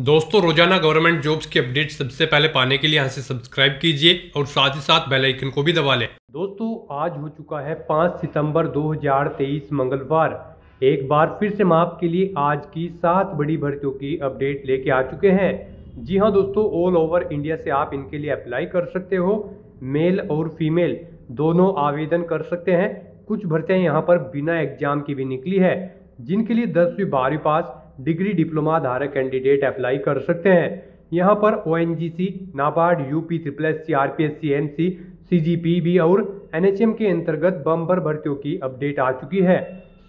दोस्तों, रोज़ाना government jobs की अपडेट सबसे पहले पाने के लिए यहाँ से सब्सक्राइब कीजिए और साथ ही साथ बेल आइकन को भी दबा लें। दोस्तों, आज हो चुका है 5 सितंबर 2023 मंगलवार। एक बार फिर से हम आपके लिए आज की सात बड़ी भर्तियों की अपडेट लेके आ चुके हैं। जी हाँ दोस्तों ऑल ओवर इंडिया से आप इनके लिए अप्लाई कर सकते हो। मेल और फीमेल दोनों आवेदन कर सकते हैं। कुछ भर्तियाँ यहाँ पर बिना एग्ज़ाम की भी निकली है, जिनके लिए दसवीं बारहवीं पास डिग्री डिप्लोमा धारक कैंडिडेट अप्लाई कर सकते हैं। यहाँ पर O N G C NABARD UP triple S C R P S C N C C G P B और एन एच एम के अंतर्गत बम्बर भर्तियों की अपडेट आ चुकी है।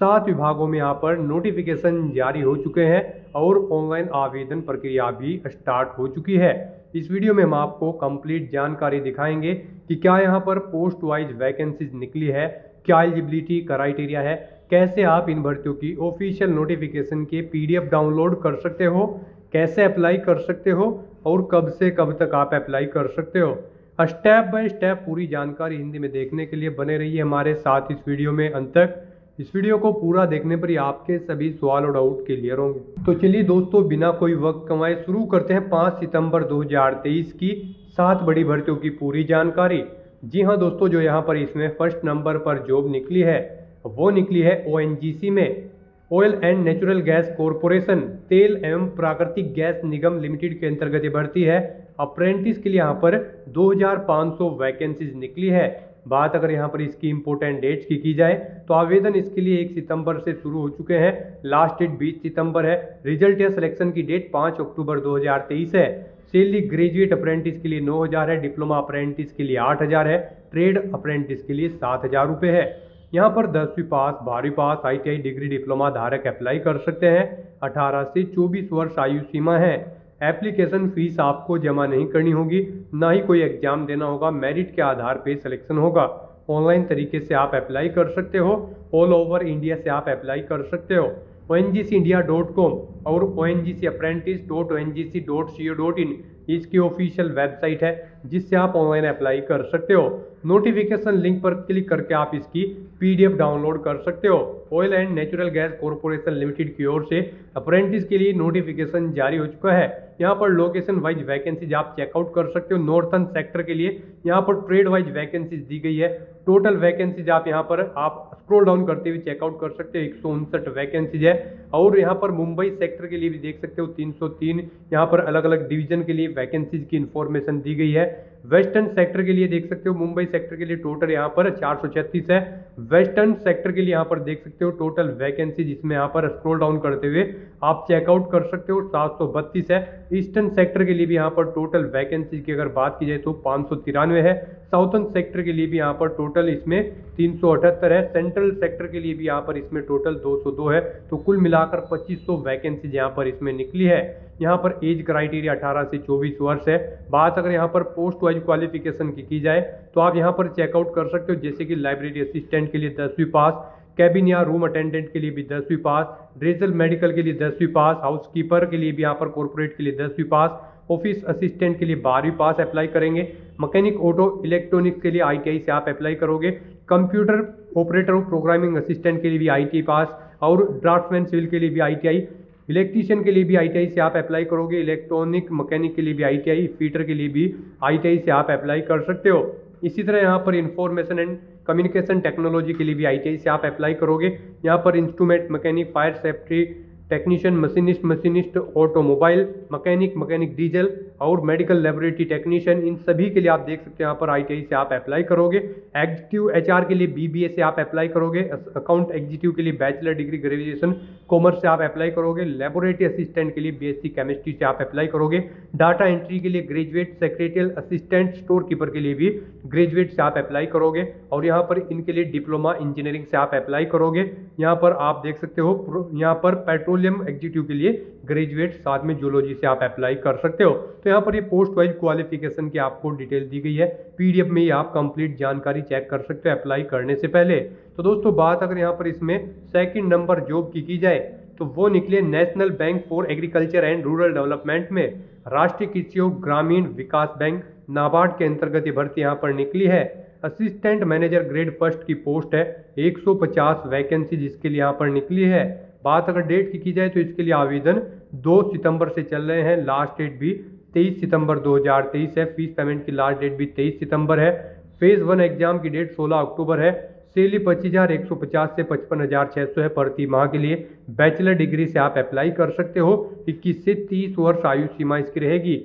सात विभागों में यहाँ पर नोटिफिकेशन जारी हो चुके हैं और ऑनलाइन आवेदन प्रक्रिया भी स्टार्ट हो चुकी है। इस वीडियो में हम आपको कंप्लीट जानकारी दिखाएँगे कि क्या यहाँ पर पोस्ट वाइज वैकेंसीज निकली है, क्या एलिजिबिलिटी क्राइटेरिया है कैसे आप इन भर्तियों की ऑफिशियल नोटिफिकेशन के पीडीएफ डाउनलोड कर सकते हो? कैसे अप्लाई कर सकते हो? और कब से कब तक आप अप्लाई कर सकते हो? स्टेप बाय स्टेप पूरी जानकारी हिंदी में देखने के लिए बने रहिए हमारे साथ इस वीडियो में अंत तक। इस वीडियो को पूरा देखने पर ही आपके सभी सवाल और डाउट क्लियर होंगे। तो चलिए दोस्तों, बिना कोई वक्त कमाए शुरू करते हैं 5 सितंबर 2023 की सात बड़ी भर्तियों की पूरी जानकारी। जी हाँ दोस्तों, जो यहाँ पर इसमें फ़र्स्ट नंबर पर जॉब निकली है वो निकली है ओएनजीसी में। Oil and natural gas corporation तेल एवं प्राकृतिक गैस निगम लिमिटेड के अंतर्गत ये भर्ती है। अप्रेंटिस के लिए यहाँ पर 2500 वैकेंसीज निकली है। बात अगर यहाँ पर इसकी इंपोर्टेंट डेट्स की की जाए तो आवेदन इसके लिए एक सितंबर से शुरू हो चुके हैं। लास्ट डेट बीस सितंबर है। रिज़ल्ट या सिलेक्शन की डेट पाँच अक्टूबर 2023 है। सैलरी ग्रेजुएट अप्रेंटिस के लिए 9000 है। डिप्लोमा अप्रेंटिस के लिए 8000 है। ट्रेड अप्रेंटिस के लिए सात हज़ार रुपये है। यहाँ पर दसवीं पास, बारहवीं पास आईटीआई डिग्री डिप्लोमा धारक अप्लाई कर सकते हैं। 18 से 24 वर्ष आयु सीमा है। एप्लीकेशन फ़ीस आपको जमा नहीं करनी होगी, ना ही कोई एग्ज़ाम देना होगा मेरिट के आधार पर सिलेक्शन होगा। ऑनलाइन तरीके से आप अप्लाई कर सकते हो ऑल ओवर इंडिया से आप अप्लाई कर सकते हो। O N G C India dot com और O N G C apprentice dot O N G C dot C O dot in इसकी ऑफिशियल वेबसाइट है, जिससे आप ऑनलाइन अप्लाई कर सकते हो। नोटिफिकेशन लिंक पर क्लिक करके आप इसकी पीडीएफ डाउनलोड कर सकते हो। Oil and natural gas corporation limited की ओर से अप्रेंटिस के लिए नोटिफिकेशन जारी हो चुका है। यहाँ पर लोकेशन वाइज वैकेंसीज आप चेकआउट कर सकते हो नॉर्थन सेक्टर के लिए। यहाँ पर ट्रेड वाइज वैकेंसीज दी गई है। टोटल वैकेंसीज आप यहाँ पर, आप स्क्रॉल डाउन करते हुए चेकआउट कर सकते हो। एक सौ उनसठ वैकेंसीज है। और यहाँ पर मुंबई सेक्टर के लिए भी देख सकते हो 303 यहाँ पर अलग अलग डिवीज़न के लिए वैकेंसीज की इन्फॉर्मेशन दी गई है। वेस्टर्न सेक्टर के लिए देख सकते हो मुंबई सेक्टर के लिए टोटल यहाँ पर चार सौ छत्तीस है। वेस्टर्न सेक्टर के लिए यहाँ पर देख सकते हो टोटल वैकेंसी जिसमें यहाँ पर स्क्रॉल डाउन करते हुए आप चेकआउट कर सकते हो, सात सौ बत्तीस है। ईस्टर्न सेक्टर के लिए भी यहाँ पर टोटल वैकेंसी की अगर बात की जाए तो पाँच सौ तिरानवे है। साउथर्न सेक्टर के लिए भी यहाँ पर टोटल इसमें तीन सौ अठहत्तर है। सेंट्रल सेक्टर के लिए भी यहाँ पर इसमें टोटल 202 है। तो कुल मिलाकर 2500 वैकेंसी यहाँ पर इसमें निकली है। यहाँ पर एज क्राइटेरिया 18 से 24 वर्ष है। बात अगर यहाँ पर पोस्ट वाइज क्वालिफिकेशन की की जाए तो आप यहाँ पर चेकआउट कर सकते हो। जैसे कि लाइब्रेरी असिस्टेंट के लिए दसवीं पास कैबिन या रूम अटेंडेंट के लिए भी दसवीं पास ड्रेजल मेडिकल के लिए दसवीं पास हाउस कीपर के लिए भी यहाँ पर कॉरपोरेट के लिए दसवीं पास ऑफ़िस असिस्टेंट के लिए बारहवीं पास अप्लाई करेंगे मैकेनिक ऑटो इलेक्ट्रॉनिक्स के लिए आईटीआई से आप अप्लाई करोगे कंप्यूटर ऑपरेटर और प्रोग्रामिंग असिस्टेंट के लिए भी आईटीआई पास और ड्राफ्टमैन सिविल के लिए भी आईटीआई इलेक्ट्रीशियन के लिए भी आईटीआई से आप अप्लाई करोगे इलेक्ट्रॉनिक मैकेनिक के लिए भी आईटीआई फीटर के लिए भी आईटीआई से आप अप्लाई कर सकते हो इसी तरह यहाँ पर इंफॉर्मेशन एंड कम्युनिकेशन टेक्नोलॉजी के लिए भी आईटीआई से आप अप्लाई करोगे। यहाँ पर instrument mechanic fire safety technician machinist machinist automobile mechanic mechanic diesel और मेडिकल लेबोरेटरी टेक्नीशियन इन सभी के लिए आप देख सकते हैं, यहाँ पर आईटीआई से आप अप्लाई करोगे। एग्जीक्यूटिव एचआर के लिए बीबीए से आप अप्लाई करोगे। अकाउंट एग्जीक्यूटिव के लिए बैचलर डिग्री ग्रेजुएशन कॉमर्स से आप अप्लाई करोगे। लेबोरेटरी असिस्टेंट के लिए बीएससी केमिस्ट्री से आप अप्लाई करोगे। डाटा एंट्री के लिए graduate secretarial assistant store keeper के लिए भी ग्रेजुएट से आप अप्लाई करोगे। और यहाँ पर इनके लिए डिप्लोमा इंजीनियरिंग से आप अप्लाई करोगे। यहाँ पर आप देख सकते हो, यहाँ पर पेट्रोलियम एग्जीक्यूटिव के लिए ग्रेजुएट साथ में जूलॉजी से आप अप्लाई कर सकते हो। तो यहाँ पर ये पोस्ट वाइज क्वालिफिकेशन की आपको डिटेल दी गई है। पीडीएफ में ही आप कंप्लीट जानकारी चेक कर सकते हो अप्लाई करने से पहले। तो दोस्तों, बात अगर यहाँ पर इसमें सेकंड नंबर जॉब की की जाए तो वो निकले national bank for agriculture and rural development में। राष्ट्रीय कृषि और ग्रामीण विकास बैंक, नाबार्ड के अंतर्गत ये भर्ती यहाँ पर निकली है। असिस्टेंट मैनेजर ग्रेड फ़र्स्ट की पोस्ट है 150 वैकेंसी जिसके लिए यहाँ पर निकली है। बात अगर डेट की की जाए तो इसके लिए आवेदन दो सितंबर से चल रहे हैं। लास्ट डेट भी तेईस सितंबर 2023 है। फ़ीस पेमेंट की लास्ट डेट भी तेईस सितंबर है। फ़ेज़ वन एग्ज़ाम की डेट 16 अक्टूबर है। सैलरी पच्चीस हज़ार एक सौ पचास से पचपन हज़ार छः सौ है प्रति माह के लिए। बैचलर डिग्री से आप अप्लाई कर सकते हो। इक्कीस से तीस वर्ष आयु सीमा इसकी रहेगी।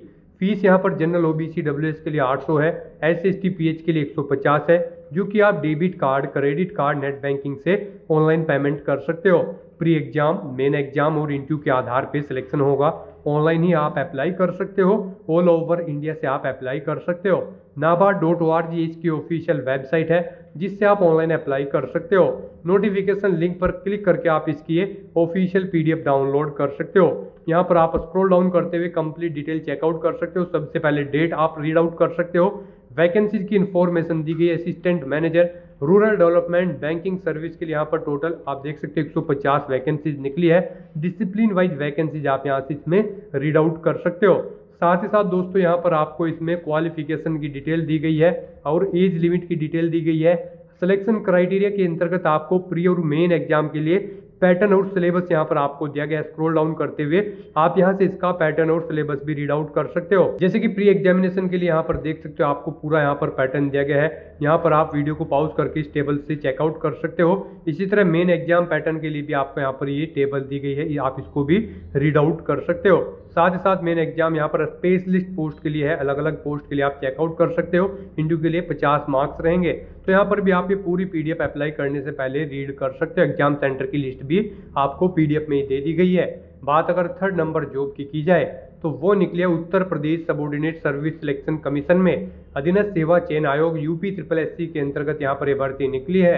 फ़ीस यहाँ पर जनरल ओबीसी डब्ल्यूएस के लिए 800 है। S S T P H के लिए 150 है, जो कि आप debit card credit card net banking से ऑनलाइन पेमेंट कर सकते हो। प्री एग्ज़ाम मेन एग्ज़ाम और इंटरव्यू के आधार पर सिलेक्शन होगा। ऑनलाइन ही आप अप्लाई कर सकते हो। ऑल ओवर इंडिया से आप अप्लाई कर सकते हो। NABARD dot O R G इसकी ऑफिशियल वेबसाइट है, जिससे आप ऑनलाइन अप्लाई कर सकते हो। नोटिफिकेशन लिंक पर क्लिक करके आप इसकी ऑफिशियल पीडीएफ डाउनलोड कर सकते हो। यहाँ पर आप स्क्रॉल डाउन करते हुए कंप्लीट डिटेल चेकआउट कर सकते हो। सबसे पहले डेट आप रीड आउट कर सकते हो। वैकेंसीज की इन्फॉर्मेशन दी गई assistant manager rural development banking service के लिए यहाँ पर टोटल आप देख सकते हैं 150 वैकेंसीज निकली है। डिसिप्लिन वाइज वैकेंसीज आप यहाँ से इसमें रीड आउट कर सकते हो। साथ ही साथ दोस्तों यहाँ पर आपको इसमें क्वालिफिकेशन की डिटेल दी गई है और एज लिमिट की डिटेल दी गई है। सिलेक्शन क्राइटेरिया के अंतर्गत आपको प्री और मेन एग्ज़ाम के लिए पैटर्न और सिलेबस यहाँ पर आपको दिया गया स्क्रोल डाउन करते हुए आप यहाँ से इसका पैटर्न और सिलेबस भी रीड आउट कर सकते हो। जैसे कि प्री एग्जामिनेशन के लिए यहाँ पर देख सकते हो आपको पूरा यहाँ पर पैटर्न दिया गया है। यहाँ पर आप वीडियो को पॉज करके इस टेबल से चेकआउट कर सकते हो। इसी तरह मेन एग्ज़ाम पैटर्न के लिए भी आपको यहाँ पर ये टेबल दी गई है। आप इसको भी रीड आउट कर सकते हो। साथ ही साथ मेन एग्ज़ाम यहाँ पर स्पेशलिस्ट पोस्ट के लिए है अलग अलग पोस्ट के लिए आप चेकआउट कर सकते हो। इंटरव्यू के लिए पचास मार्क्स रहेंगे। तो यहाँ पर भी आप ये पूरी पीडीएफ अप्लाई करने से पहले रीड कर सकते हो। एग्ज़ाम सेंटर की लिस्ट भी आपको पीडीएफ में ही दे दी गई है। बात अगर थर्ड नंबर जॉब की की जाए तो वो निकले Uttar Pradesh subordinate service selection commission में। अधीनस्थ सेवा चयन आयोग यूपी ट्रिपल एससी के अंतर्गत यहाँ पर ये भर्ती निकली है।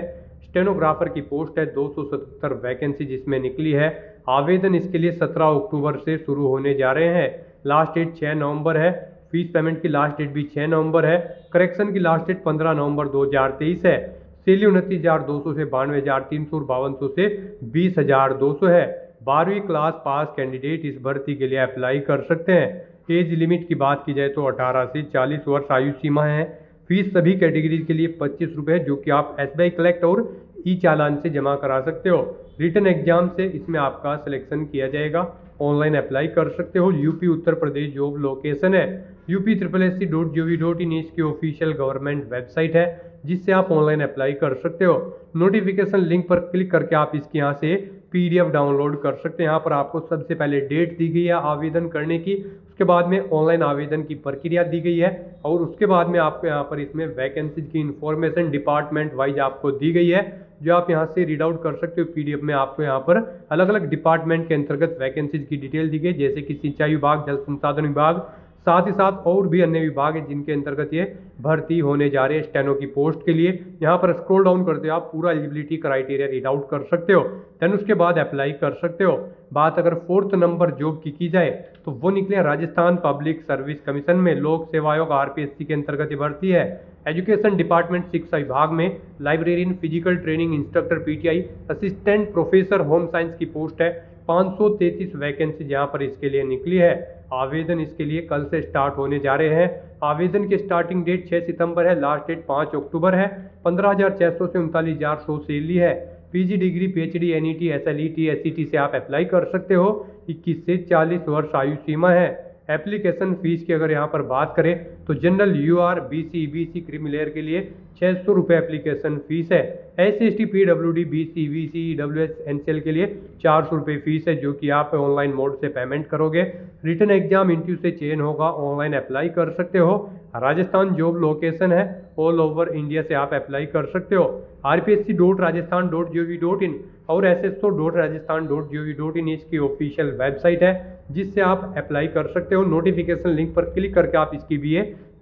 स्टेनोग्राफर की पोस्ट है, दो वैकेंसी जिसमें निकली है। आवेदन इसके लिए 17 अक्टूबर से शुरू होने जा रहे हैं। लास्ट डेट 6 नवंबर है। फ़ीस पेमेंट की लास्ट डेट भी 6 नवंबर है। करेक्शन की लास्ट डेट 15 नवंबर 2023 है। सैलरी उनतीस हज़ार दो सौ से बानवे हज़ार तीन सौ बावन सौ से बीस हज़ार दो सौ है। बारहवीं क्लास पास कैंडिडेट इस भर्ती के लिए अप्लाई कर सकते हैं। एज लिमिट की बात की जाए तो 18 से 40 वर्ष आयु सीमा है। फ़ीस सभी कैटेगरी के लिए पच्चीस रुपये जो कि आप एसबीआई कलेक्ट और ई चालान से जमा करा सकते हो। रिटर्न एग्ज़ाम से इसमें आपका सिलेक्शन किया जाएगा। ऑनलाइन अप्लाई कर सकते हो। UP Uttar Pradesh job location है। UP triple S C dot G V dot in इसकी ऑफिशियल गवर्नमेंट वेबसाइट है, जिससे आप ऑनलाइन अप्लाई कर सकते हो। नोटिफिकेशन लिंक पर क्लिक करके आप इसके यहाँ से पीडीएफ डाउनलोड कर सकते हैं। यहाँ पर आपको सबसे पहले डेट दी गई है आवेदन करने की। उसके बाद में ऑनलाइन आवेदन की प्रक्रिया दी गई है और उसके बाद में आपको यहाँ पर इसमें वैकेंसीज की इन्फॉर्मेशन डिपार्टमेंट वाइज आपको दी गई है। जो आप यहाँ से रीड आउट कर सकते हो पीडीएफ में। आपको यहाँ पर अलग अलग डिपार्टमेंट के अंतर्गत वैकेंसीज की डिटेल दी गई, जैसे कि सिंचाई विभाग, जल संसाधन विभाग, साथ ही साथ और भी अन्य विभाग हैं जिनके अंतर्गत ये भर्ती होने जा रहे हैं स्टेनो की पोस्ट के लिए। यहाँ पर स्क्रॉल डाउन करते हो आप पूरा एलिजिबिलिटी क्राइटेरिया रीड आउट कर सकते हो। देन उसके बाद अप्लाई कर सकते हो। बात अगर फोर्थ नंबर जॉब की की जाए तो वो निकले राजस्थान पब्लिक सर्विस कमीशन में। लोक सेवा आयोग आरपीएससी के अंतर्गत भर्ती है। एजुकेशन डिपार्टमेंट शिक्षा विभाग में librarian physical training instructor PTI assistant professor home science की पोस्ट है। 533 वैकेंसी यहाँ पर इसके लिए निकली है। आवेदन इसके लिए कल से स्टार्ट होने जा रहे हैं। आवेदन की स्टार्टिंग डेट 6 सितंबर है, लास्ट डेट 5 अक्टूबर है। पंद्रह हज़ार सौ से उनतालीस हज़ार सौ सैलरी है। PG degree, PhD, NET, SLET, SET से आप अप्लाई कर सकते हो। 21 से 40 वर्ष आयु सीमा है। एप्लीकेशन फ़ीस की अगर यहाँ पर बात करें तो general U R B C B C creamy layer के लिए छः सौ रुपये एप्लीकेशन फ़ीस है। S S T P W D B C V C W S N C L के लिए चार सौ रुपये फ़ीस है, जो कि आप ऑनलाइन मोड से पेमेंट करोगे। रिटर्न एग्ज़ाम इंटरव्यू से चेंज होगा ऑनलाइन अप्लाई कर सकते हो। राजस्थान जॉब लोकेशन है ऑल ओवर इंडिया से आप अप्लाई कर सकते हो। R P S C dot Rajasthan dot G O V dot in और S S O dot Rajasthan dot G O V dot in इसकी ऑफिशियल वेबसाइट है, जिससे आप अप्लाई कर सकते हो। नोटिफिकेशन लिंक पर क्लिक करके आप इसकी भी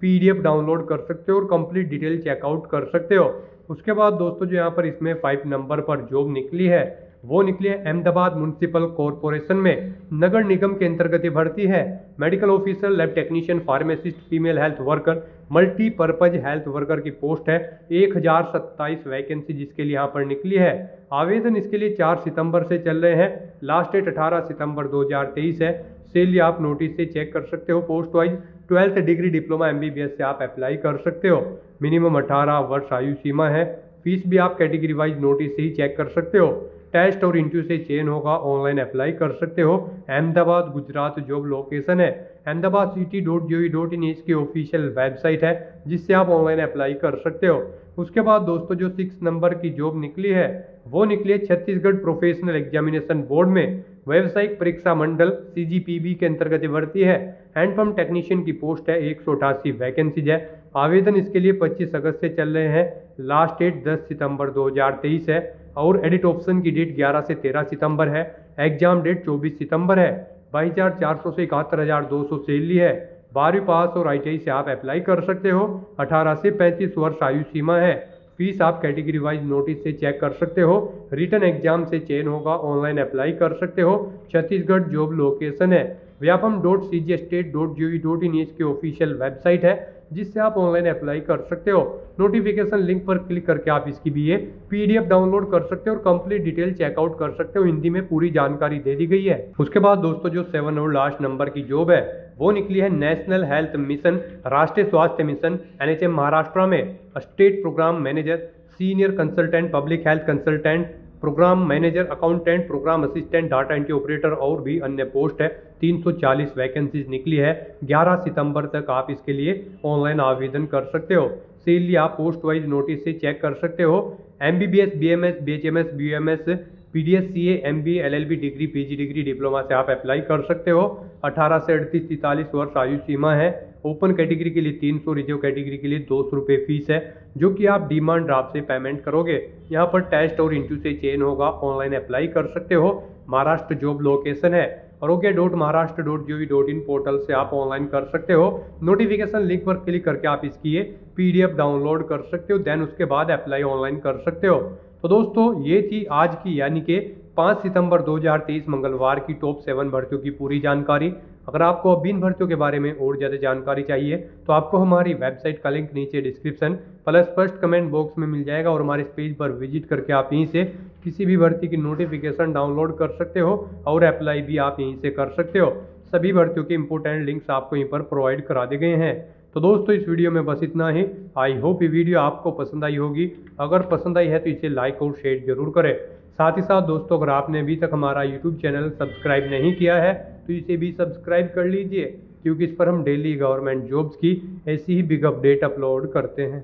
पीडीएफ डाउनलोड कर सकते हो और कंप्लीट डिटेल चेकआउट कर सकते हो। उसके बाद दोस्तों जो यहाँ पर इसमें फाइव नंबर पर जॉब निकली है, वो निकली है अहमदाबाद म्यूनसिपल कॉरपोरेशन में। नगर निगम के अंतर्गत भर्ती है। Medical officer lab technician pharmacist female health worker multipurpose health worker की पोस्ट है। एक हज़ार सत्ताईस वैकेंसी जिसके लिए यहाँ पर निकली है। आवेदन इसके लिए चार सितंबर से चल रहे हैं। लास्ट डेट अठारह सितंबर 2023 है। सेल आप नोटिस से चेक कर सकते हो post wise twelfth degree diploma MBBS से आप अप्लाई कर सकते हो। मिनिमम अठारह वर्ष आयु सीमा है। फ़ीस भी आप कैटेगरी वाइज नोटिस से ही चेक कर सकते हो। टेस्ट और इंटरव्यू से चेन होगा ऑनलाइन अप्लाई कर सकते हो। अहमदाबाद, गुजरात जॉब लोकेशन है। Ahmedabad city dot G dot in इसकी ऑफिशियल वेबसाइट है, जिससे आप ऑनलाइन अप्लाई कर सकते हो। उसके बाद दोस्तों, जो सिक्स नंबर की जॉब निकली है, वो निकली है छत्तीसगढ़ प्रोफेशनल एग्जामिनेशन बोर्ड में। व्यावसायिक परीक्षा मंडल सीजीपीबी के अंतर्गत भर्ती है। हैंडपम्प टेक्नीशियन की पोस्ट है, एक सौ अठासी वैकेंसीज है। आवेदन इसके लिए 25 अगस्त से चल रहे हैं। लास्ट डेट 10 सितंबर 2023 है और एडिट ऑप्शन की डेट 11 से 13 सितंबर है। एग्ज़ाम डेट 24 सितंबर है। बाईस हज़ार चार सौ से इकहत्तर हज़ार दो सौ सैलरी है। बारहवीं पास और आईटीआई से आप अप्लाई कर सकते हो। 18 से 35 वर्ष आयु सीमा है। फ़ीस आप कैटेगरी वाइज नोटिस से चेक कर सकते हो रिटर्न एग्ज़ाम से चेन होगा ऑनलाइन अप्लाई कर सकते हो, छत्तीसगढ़ जॉब लोकेशन है। Vyapam dot C G state dot G dot in की ऑफिशियल वेबसाइट है, जिससे आप ऑनलाइन अप्लाई कर सकते हो। नोटिफिकेशन लिंक पर क्लिक करके आप इसकी भी ये पीडीएफ डाउनलोड कर सकते हो और कंप्लीट डिटेल चेकआउट कर सकते हो। हिंदी में पूरी जानकारी दे दी गई है। उसके बाद दोस्तों, जो सेवन और लास्ट नंबर की जॉब है वो निकली है नेशनल हेल्थ मिशन, राष्ट्रीय स्वास्थ्य मिशन, एनएचएम महाराष्ट्र में। State programme manager, senior consultant, public health consultant, programme manager, accountant, programme assistant, data entry operator और भी अन्य पोस्ट है। 340 वैकेंसीज निकली है। 11 सितंबर तक आप इसके लिए ऑनलाइन आवेदन कर सकते हो। इसीलिए आप पोस्ट वाइज नोटिस से चेक कर सकते हो। M B B S B M S B H M S B M S P D S C M B L L B degree P G degree diploma से आप apply कर सकते हो। अठारह से अड़तीस, तैतालीस वर्ष आयु सीमा है। ओपन कैटेगरी के लिए तीन सौ, रिज़र्व कैटेगरी के लिए दो सौ रुपये फ़ीस है, जो कि आप डिमांड ड्राफ्ट से पेमेंट करोगे। यहाँ पर टेस्ट और इंटरव्यू से चेन होगा ऑनलाइन अप्लाई कर सकते हो। महाराष्ट्र जॉब लोकेशन है। Arogya dot Maharashtra dot G dot in portal से आप ऑनलाइन कर सकते हो। नोटिफिकेशन लिंक पर क्लिक करके आप इसकी ये पीडीएफ डाउनलोड कर सकते हो देन उसके बाद अप्लाई ऑनलाइन कर सकते हो। तो दोस्तों, ये थी आज की, यानी कि 5 सितंबर 2023 मंगलवार की टॉप सेवन भर्तियों की पूरी जानकारी। अगर आपको अब इन भर्तियों के बारे में और ज़्यादा जानकारी चाहिए तो आपको हमारी वेबसाइट का लिंक नीचे description plus first comment box में मिल जाएगा और हमारे पेज पर विज़िट करके आप यहीं से किसी भी भर्ती की नोटिफिकेशन डाउनलोड कर सकते हो और अप्लाई भी आप यहीं से कर सकते हो। सभी भर्तियों के इंपॉर्टेंट लिंक्स आपको यहीं पर प्रोवाइड करा दिए गए हैं। तो दोस्तों, इस वीडियो में बस इतना ही। आई होप ये वीडियो आपको पसंद आई होगी। अगर पसंद आई है तो इसे लाइक और शेयर ज़रूर करें। साथ ही साथ दोस्तों, अगर आपने अभी तक हमारा यूट्यूब चैनल सब्सक्राइब नहीं किया है तो इसे भी सब्सक्राइब कर लीजिए, क्योंकि इस पर हम डेली गवर्नमेंट जॉब्स की ऐसी ही बिग अपडेट अपलोड करते हैं।